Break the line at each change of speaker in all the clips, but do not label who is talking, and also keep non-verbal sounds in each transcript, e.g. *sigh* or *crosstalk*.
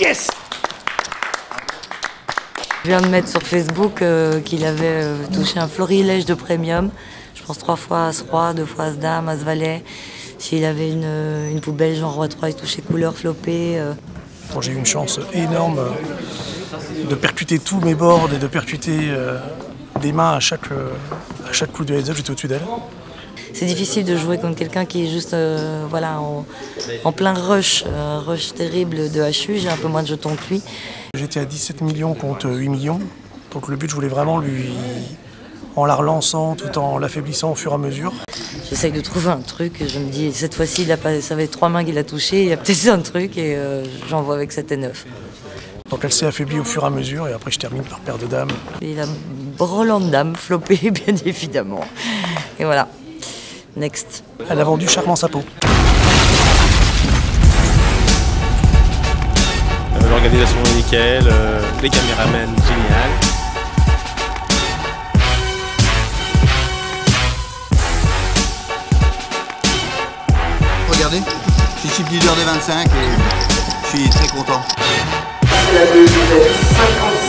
Yes Je viens de mettre sur Facebook euh, qu'il avait euh, touché un florilège de premium. Je pense trois fois à ce roi, deux fois à ce dame, à ce valet. S'il avait une, euh, une, poubelle genre roi 3, il touchait couleur flopée.
Bon, J'ai eu une chance énorme de percuter tous mes boards et de percuter des mains à chaque, à chaque coup de heads-up, j'étais au-dessus d'elle.
C'est difficile de jouer contre quelqu'un qui est juste euh, voilà, en, en plein rush, un rush terrible de HU. J'ai un peu moins de jetons que lui.
J'étais à 17 millions contre 8 millions. Donc le but, je voulais vraiment lui, en la relançant tout en l'affaiblissant au fur et à mesure.
J'essaye de trouver un truc. Je me dis, cette fois-ci, il a pas, ça va être trois mains qu'il a touché. Il y a peut-être un truc et euh, j'envoie avec 7 et 9.
Donc elle s'est affaiblie au fur et à mesure et après je termine par paire de dames.
Il a Roland Dame flopé, *laughs* bien évidemment. Et voilà. Next.
Elle a vendu charmant sa peau.
Euh, L'organisation est nickel, euh, les caméramans génial.
Regardez, je suis chip leader des 25 et je suis très content.
C'est la deux, vous êtes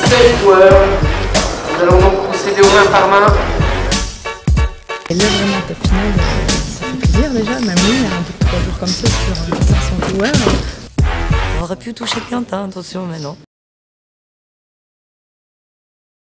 57 joueurs. Nous allons donc procéder au main par main.
Finale, euh, ça fait plaisir déjà, même oui, un bout de trois jours comme ça sur euh, 500 joueurs.
On aurait pu toucher Quentin, attention, mais non.